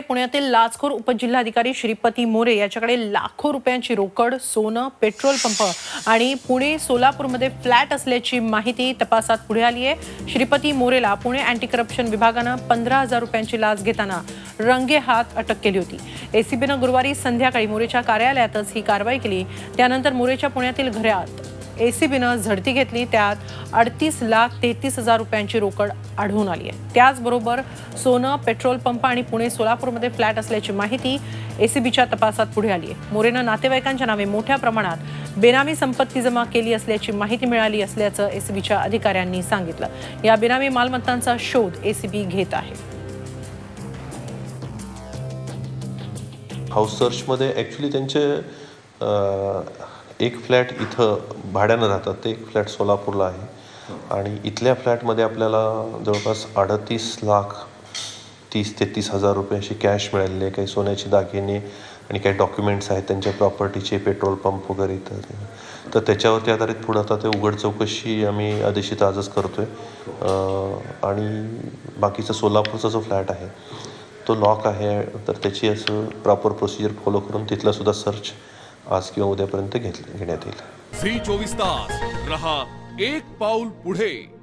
पुण्यातील लाचखोर उपजिल्हाधिकारी श्रीपती मोरे याच्याकडे लाखो रुपयांची रोकड सोनं पेट्रोल पंप आणि पुणे सोलापूरमध्ये फ्लॅट असल्याची माहिती तपासात पुढे आली आहे. श्रीपती मोरेला पुणे अँटी करप्शन विभागानं पंधरा हजार रुपयांची लाच घेताना रंगे हात अटक केली होती. एसीबीनं गुरुवारी संध्याकाळी मोरेच्या कार्यालयातच ही कारवाई केली. त्यानंतर मोरेच्या पुण्यातील घरात एसीबीनं झडती घेतली. त्यात अडतीस लाख तेहतीस हजार रुपयांची रोकड आढळून आली आहे. त्याचबरोबर सोनं पेट्रोल पंप आणि पुणे सोलापूरमध्ये फ्लॅट असल्याची माहिती एसीबीच्या तपासात पुढे आली आहे. मोरेनं नातेवाईकांच्या नावे मोठ्या प्रमाणात बेनामी संपत्ती जमा केली असल्याची माहिती मिळाली असल्याचं एसीबीच्या अधिकाऱ्यांनी सांगितलं. या बेनामी मालमत्तांचा शोध एसीबी घेत आहे. हाऊस सर्चमध्ये ॲक्च्युली त्यांचे एक फ्लॅट इथं भाड्यानं राहतात. ते एक फ्लॅट सोलापूरला आहे. आणि इथल्या फ्लॅटमध्ये आपल्याला जवळपास अडतीस लाख तीस तेहतीस हजार रुपये अशी कॅश मिळालेली आहे. काही सोन्याचे दागिने आणि काही डॉक्युमेंट्स आहेत त्यांच्या प्रॉपर्टीचे पेट्रोल पंप वगैरे तर. तर त्याच्यावरती आधारित पुढं आता ते उघड चौकशी आम्ही आदेशित आजच करतो आहे आणि बाकीचा सोलापूरचा जो फ्लॅट आहे तो लॉक आहे. तर त्याची असं प्रॉपर प्रोसिजर फॉलो करून तिथला सुद्धा सर्च आज किंवा उद्यापर्यंत घेतलं घेण्यात येईल. झी चोवीस तास. रहा एक पाऊल पुढे.